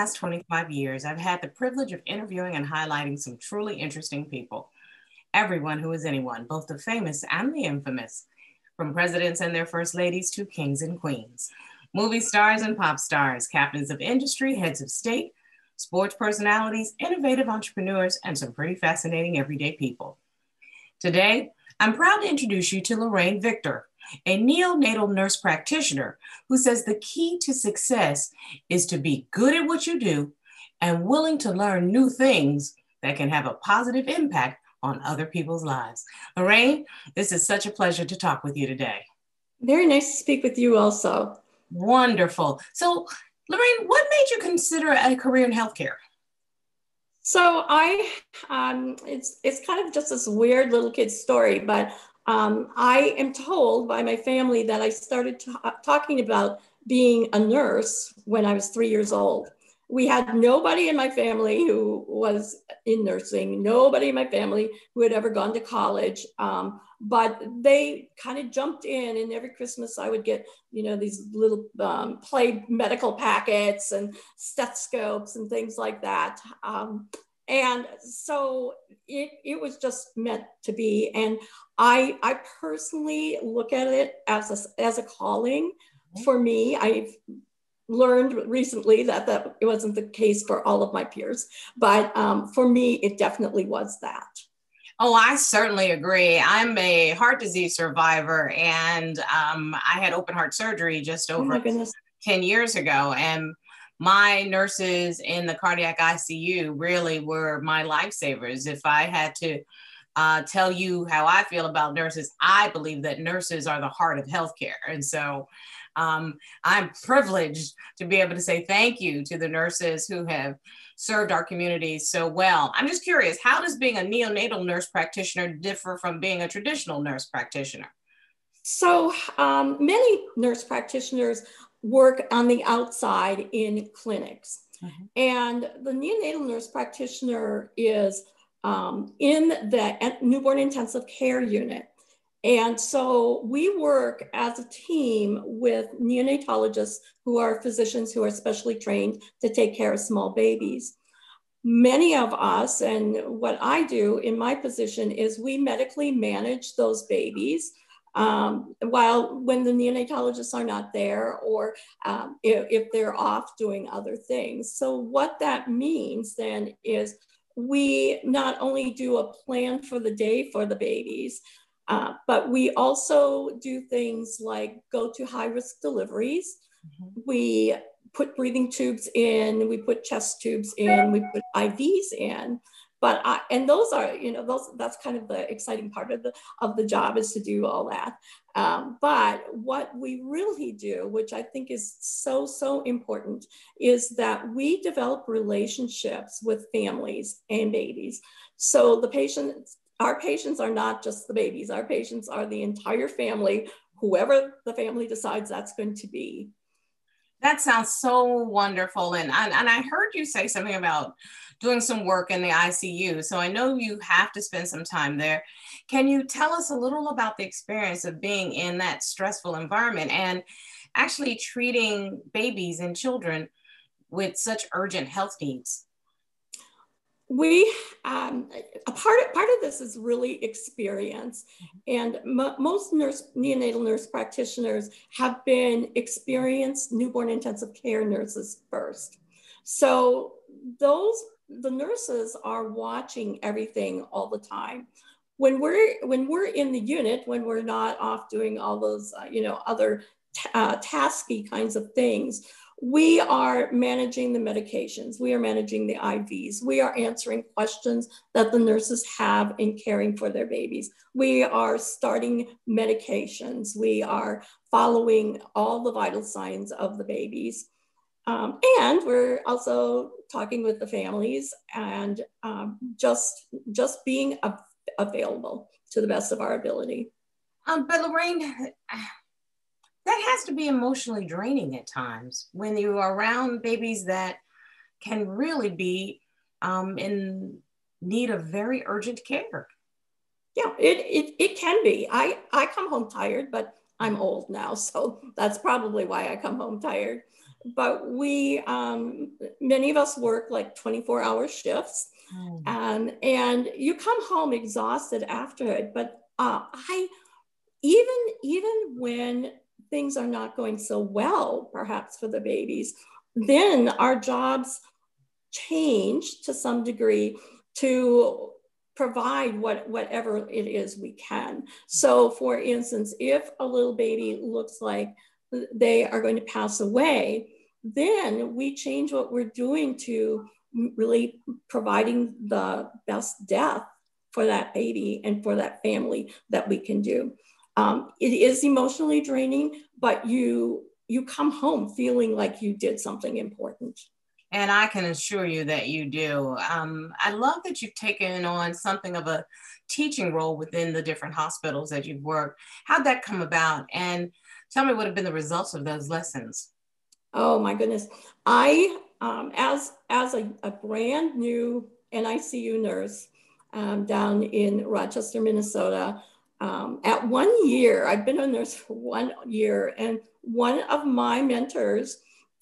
Last 25 years, I've had the privilege of interviewing and highlighting some truly interesting people. Everyone who is anyone, both the famous and the infamous, from presidents and their first ladies to kings and queens, movie stars and pop stars, captains of industry, heads of state, sports personalities, innovative entrepreneurs, and some pretty fascinating everyday people. Today, I'm proud to introduce you to Lorraine Victor, a neonatal nurse practitioner who says the key to success is to be good at what you do and willing to learn new things that can have a positive impact on other people's lives. Lorraine, this is such a pleasure to talk with you today. Very nice to speak with you also. Wonderful. So, Lorraine, what made you consider a career in healthcare? So I, um, it's it's kind of just this weird little kid story, but um, I am told by my family that I started talking about being a nurse when I was three years old. We had nobody in my family who was in nursing, nobody in my family who had ever gone to college. Um, but they kind of jumped in, and every Christmas I would get, you know, these little um, play medical packets and stethoscopes and things like that. And so it, it was just meant to be and i i personally look at it as a, as a calling mm-hmm. for me i've learned recently that that it wasn't the case for all of my peers but um, for me it definitely was that Oh, I certainly agree. I'm a heart disease survivor, and um, I had open heart surgery just oh over oh 10 years ago. And my nurses in the cardiac ICU really were my lifesavers. If I had to uh, tell you how I feel about nurses, I believe that nurses are the heart of healthcare. And so um, I'm privileged to be able to say thank you to the nurses who have served our communities so well. I'm just curious, how does being a neonatal nurse practitioner differ from being a traditional nurse practitioner? So, um, many nurse practitioners work on the outside in clinics. Mm-hmm. And the neonatal nurse practitioner is um, in the newborn intensive care unit. And so we work as a team with neonatologists who are physicians who are specially trained to take care of small babies. Many of us, and what I do in my position is we medically manage those babies um, while when the neonatologists are not there or um, if, if they're off doing other things. So what that means then is we not only do a plan for the day for the babies, uh, but we also do things like go to high risk deliveries. Mm-hmm. We put breathing tubes in, we put chest tubes in, we put IVs in but I, and those are you know those that's kind of the exciting part of the of the job is to do all that. Um, but what we really do which i think is so so important is that we develop relationships with families and babies. So the patients our patients are not just the babies. Our patients are the entire family whoever the family decides that's going to be that sounds so wonderful and, and and i heard you say something about doing some work in the ICU. So I know you have to spend some time there. Can you tell us a little about the experience of being in that stressful environment and actually treating babies and children with such urgent health needs? We um, a part of, part of this is really experience. And most nurse neonatal nurse practitioners have been experienced newborn intensive care nurses first. So those the nurses are watching everything all the time. When we're when we're in the unit, when we're not off doing all those uh, you know other uh, tasky kinds of things, we are managing the medications, we are managing the IVs, we are answering questions that the nurses have in caring for their babies. We are starting medications, we are following all the vital signs of the babies. Um, and we're also talking with the families and um, just just being available to the best of our ability. Um, but Lorraine, that has to be emotionally draining at times when you are around babies that can really be um, in need of very urgent care. Yeah, it, it, it can be. I, I come home tired, but I'm old now, so that's probably why I come home tired. but we, um, many of us work like 24 hour shifts. Mm. Um, and you come home exhausted after it. But uh, I, even, even when things are not going so well, perhaps for the babies, then our jobs change to some degree to provide what, whatever it is we can. So for instance, if a little baby looks like they are going to pass away, then we change what we're doing to really providing the best death for that baby and for that family that we can do. Um, it is emotionally draining, but you you come home feeling like you did something important. And I can assure you that you do. Um, I love that you've taken on something of a teaching role within the different hospitals that you've worked. How'd that come about? And tell me what have been the results of those lessons. Oh my goodness. I, um, as, as a, a, brand new NICU nurse um, down in Rochester, Minnesota, um, at one year, I've been a nurse for one year, and one of my mentors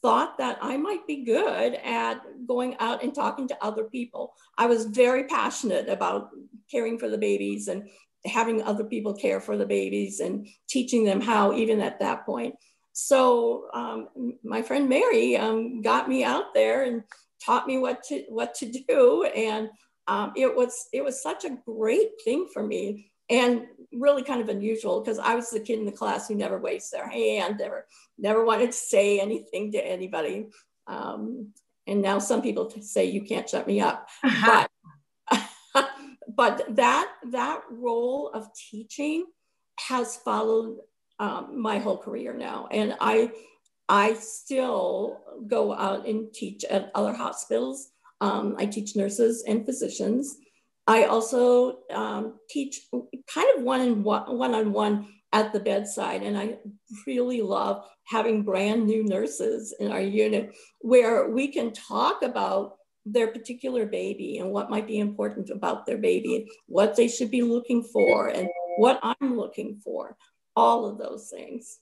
thought that I might be good at going out and talking to other people. I was very passionate about caring for the babies and having other people care for the babies and teaching them how, even at that point. So um, my friend Mary um, got me out there and taught me what to what to do, and um, it was it was such a great thing for me and really kind of unusual because I was the kid in the class who never raised their hand, never never wanted to say anything to anybody. Um, and now some people say you can't shut me up, uh-huh. but but that that role of teaching has followed um, my whole career now, and I I still go out and teach at other hospitals. Um, I teach nurses and physicians. I also um, teach kind of one on one, one on one at the bedside, and I really love having brand new nurses in our unit where we can talk about their particular baby and what might be important about their baby, what they should be looking for, and what I'm looking for, all of those things.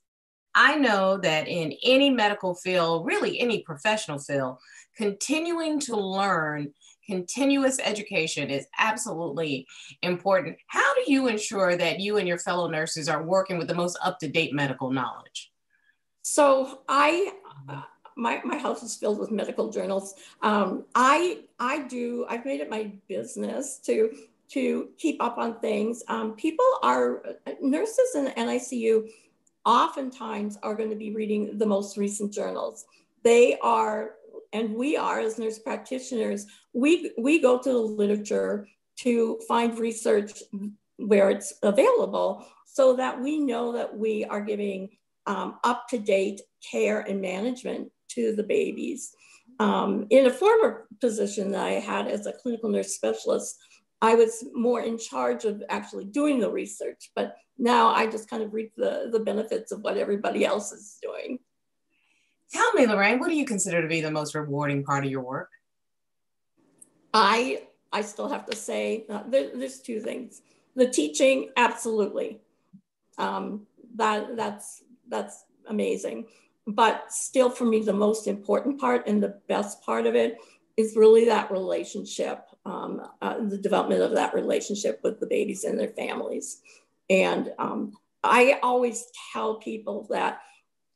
I know that in any medical field, really any professional field, continuing to learn continuous education is absolutely important. How do you ensure that you and your fellow nurses are working with the most up to date medical knowledge? So I my, my house is filled with medical journals. Um, I I do I've made it my business to to keep up on things. Um, people are nurses in the NICU oftentimes are going to be reading the most recent journals. They are, and we are as nurse practitioners, we we go to the literature to find research where it's available so that we know that we are giving um, up to date care and management to the babies. Um, in a former position that I had as a clinical nurse specialist, I was more in charge of actually doing the research, but now I just kind of reap the, the benefits of what everybody else is doing. Tell me, Lorraine, what do you consider to be the most rewarding part of your work? I I still have to say uh, there, there's two things. The teaching, absolutely. Um, that that's that's amazing. But still, for me, the most important part and the best part of it is really that relationship, um, uh, the development of that relationship with the babies and their families. And um, I always tell people that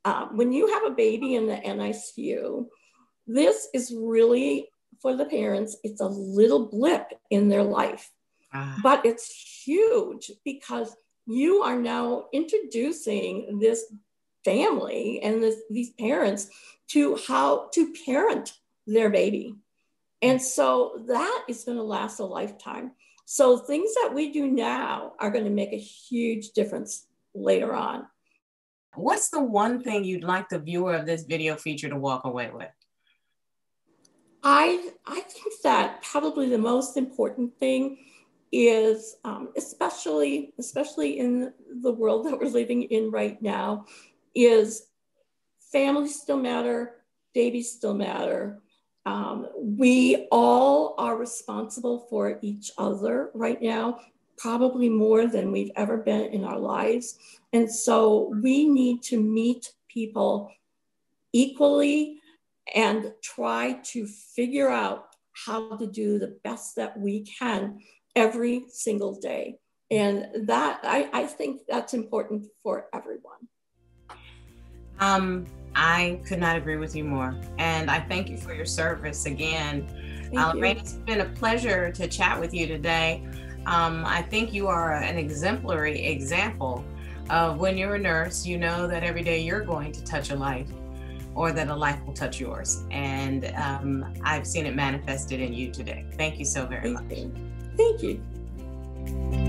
uh, when you have a baby in the NICU, this is really for the parents, it's a little blip in their life, ah. but it's huge because you are now introducing this family and this, these parents to how to parent their baby. And so that is going to last a lifetime. So things that we do now are going to make a huge difference later on. What's the one thing you'd like the viewer of this video feature to walk away with? I, I think that probably the most important thing is, um, especially, especially in the world that we're living in right now, is families still matter, babies still matter. Um, we all are responsible for each other right now, probably more than we've ever been in our lives. And so we need to meet people equally and try to figure out how to do the best that we can every single day. And that, I, I think that's important for everyone. Um, I could not agree with you more. And I thank you for your service again. Uh, it's been a pleasure to chat with you today. Um, I think you are an exemplary example of when you're a nurse, you know that every day you're going to touch a life or that a life will touch yours. And um, I've seen it manifested in you today. Thank you so very Thank much. You. Thank you.